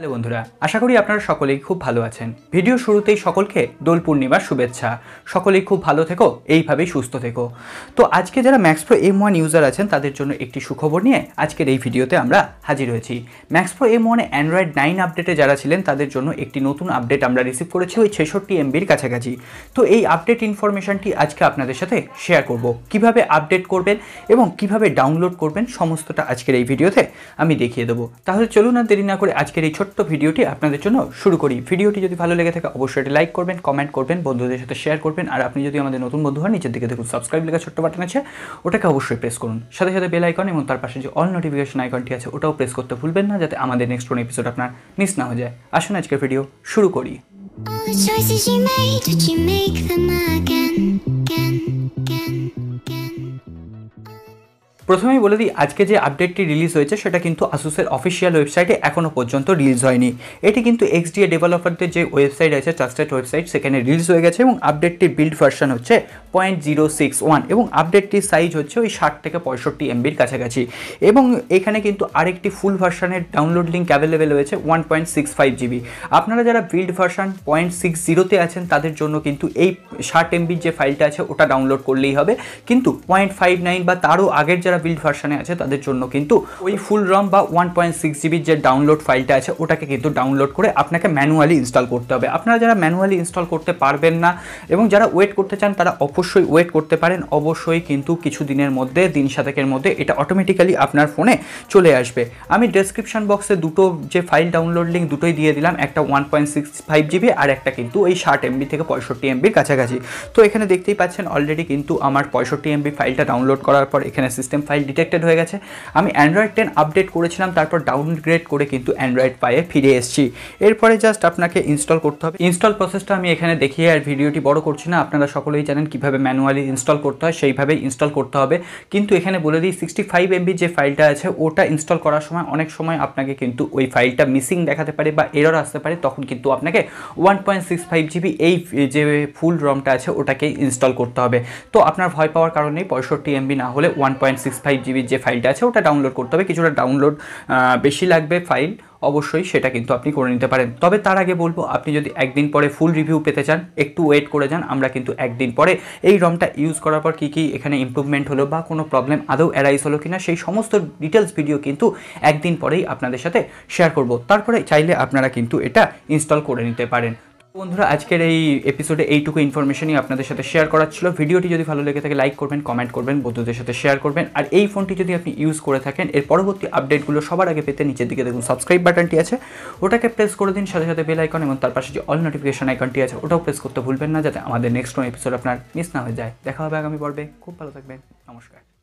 Hello বন্ধুরা, আশা করি আপনারা সকলেই খুব ভালো আছেন। ভিডিও শুরুতেই সকলকে দোল পূর্ণিমার শুভেচ্ছা। সকলেই খুব ভালো থেকো, এইভাবেই সুস্থ থেকো। তো আজকে যারা Max Pro M one user আছেন, তাদের জন্য একটি সুখবর নিয়ে আজকের এই ভিডিওতে আমরা হাজির হয়েছি। ম্যাক্স প্রো এম ওয়ানে অ্যান্ড্রয়েড নাইন আপডেটে যারা ছিলেন, তাদের জন্য একটি নতুন আপডেট আমরা রিসিভ করেছি ওই ছেষট্টি এমবির কাছাকাছি। তো এই আপডেট ইনফরমেশনটি আজকে আপনাদের সাথে শেয়ার করব। কীভাবে আপডেট করবেন এবং কীভাবে ডাউনলোড করবেন, সমস্তটা আজকের এই ভিডিওতে আমি দেখিয়ে দেবো। তাহলে চলুন আর দেরি না করে আজকের এই ছোট্ট ভিডিওটি আপনাদের জন্য শুরু করি। ভিডিওটি যদি ভালো লেগে থাকে অবশ্যই এটি লাইক করবেন কমেন্ট করবেন বন্ধুদের সাথে শেয়ার করবেন আর আপনি যদি আমাদের নতুন বন্ধু হন নিচের দিকে দেখুন সাবস্ক্রাইব লেখা ছোট্ট বাটন আছে ওটাকে অবশ্যই প্রেস করুন। সাথে সাথে বেল আইকন এবং তার পাশে যে অল নোটিফিকেশন আইকনটি আছে ওটাও প্রেস করতে ভুলবেন না যাতে আমাদের নেক্সট কোন এপিসোড আপনার মিস না হয়ে যায়। আসুন আজকের ভিডিও শুরু করি। All the choices you made, would you make them again, again? প্রথমেই বলে দিই, আজকে যে আপডেটটি রিলিজ হয়েছে, সেটা কিন্তু আসুসের অফিসিয়াল ওয়েবসাইটে এখনও পর্যন্ত রিলিজ হয়নি। এটি কিন্তু এক্সডিএ ডেভেলপারদের যে ওয়েবসাইট আছে ট্রাস্টেড ওয়েবসাইট সেখানে রিলিজ হয়ে গেছে এবং আপডেটটি বিল্ড ভার্সন হচ্ছে পয়েন্ট জিরো সিক্স ওয়ান এবং আপডেটটির সাইজ হচ্ছে ওই ষাট থেকে পঁয়ষট্টি এমবির কাছাকাছি। এবং এখানে কিন্তু আরেকটি ফুল ভার্সনের ডাউনলোড লিঙ্ক অ্যাভেলেবেল হয়েছে one point six five GB আপনারা যারা বিল্ড ভার্সন পয়েন্ট সিক্স জিরোতে আছেন, তাদের জন্য কিন্তু এই ষাট এমবির যে ফাইলটা আছে, ওটা ডাউনলোড করলেই হবে। কিন্তু পয়েন্ট ফাইভ নাইন বা তারও আগের যারা বিল্ড ভার্সানে আছে, তাদের জন্য কিন্তু ওই ফুল রম বা ওয়ান পয়েন্ট সিক্স জিবির যে ডাউনলোড ফাইলটা আছে, ওটাকে কিন্তু ডাউনলোড করে আপনাকে ম্যানুয়ালি ইনস্টল করতে হবে। আপনারা যারা ম্যানুয়ালি ইনস্টল করতে পারবেন না এবং যারা ওয়েট করতে চান, তারা অবশ্যই ওয়েট করতে পারেন। অবশ্যই কিন্তু কিছু দিনের মধ্যে, দিন সাতেকের মধ্যে এটা অটোমেটিক্যালি আপনার ফোনে চলে আসবে। আমি ডেসক্রিপশন বক্সে দুটো যে ফাইল ডাউনলোড লিঙ্ক দুটোই দিয়ে দিলাম, একটা one point six five GB আর একটা কিন্তু এই ষাট এমবি থেকে পঁয়ষট্টি এমবির কাছাকাছি। তো এখানে দেখতেই পাচ্ছেন অলরেডি কিন্তু আমার পঁয়ষট্টি এমবি ফাইলটা ডাউনলোড করার পর এখানে সিস্টেম ফাইল ডিটেক্টেড হয়ে গেছে। আমি অ্যান্ড্রয়েড টেন আপডেট করেছিলাম, তারপর ডাউনগ্রেড করে কিন্তু অ্যান্ড্রয়েড ফাইভে ফিরে এসেছি। এরপরে জাস্ট আপনাকে ইনস্টল করতে হবে। ইনস্টল প্রসেসটা আমি এখানে দেখিয়ে আর ভিডিওটি বড় করছি না। আপনারা সকলেই জানেন কীভাবে ম্যানুয়ালি ইনস্টল করতে হয়, সেইভাবেই ইনস্টল করতে হবে। কিন্তু এখানে বলে দিই সিক্সটি ফাইভ এমবি যে ফাইলটা আছে, ওটা ইনস্টল করার সময় অনেক সময় আপনাকে কিন্তু ওই ফাইলটা মিসিং দেখাতে পারে বা এরর আসতে পারে। তখন কিন্তু আপনাকে one point six five GB এই যে ফুল রমটা আছে ওটাকে ইনস্টল করতে হবে। তো আপনার ভয় পাওয়ার কারণেই পঁয়ষট্টি এমবি না হলে ওয়ান পয়েন্ট সিক্স ফাইভ জিবির যে ফাইলটা আছে, ওটা ডাউনলোড করতে হবে। কিছুটা ডাউনলোড বেশি লাগবে ফাইল অবশ্যই সেটা কিন্তু আপনি করে নিতে পারেন। তবে তার আগে বলব, আপনি যদি একদিন পরে ফুল রিভিউ পেতে চান, একটু ওয়েট করে যান, আমরা কিন্তু একদিন পরে এই রমটা ইউজ করার পর কী কী এখানে ইম্প্রুভমেন্ট হলো বা কোনো প্রবলেম আদৌ অ্যারাইজ হলো কিনা, সেই সমস্ত ডিটেলস ভিডিও কিন্তু একদিন পরেই আপনাদের সাথে শেয়ার করব। তারপরে চাইলে আপনারা কিন্তু এটা ইনস্টল করে নিতে পারেন। বন্ধুরা, আজকের এই এপিসোডে এইটুকু ইনফরমেশনই আপনাদের সাথে শেয়ার করার ছিল। ভিডিওটি যদি ভালো লেগে থাকে লাইক করবেন কমেন্ট করবেন, বন্ধুদের সাথে শেয়ার করবেন। আর এই ফোনটি যদি আপনি ইউজ করে থাকেন, এর পরবর্তী আপডেটগুলো সবার আগে পেতে নিচের দিকে দেখুন সাবস্ক্রাইব বাটনটি আছে। ওটাকে প্রেস করে দিন, সাথে সাথে বেল আইকন এবং তার পাশে যে অল নোটিফিকেশন আইকনটি আছে, ওটাও প্রেস করতে ভুলবেন না, যাতে আমাদের নেক্সট কোনো এপিসোড আপনার মিস না হয়ে যায়। দেখা হবে আগামী পর্বে। খুব ভালো থাকবেন। নমস্কার।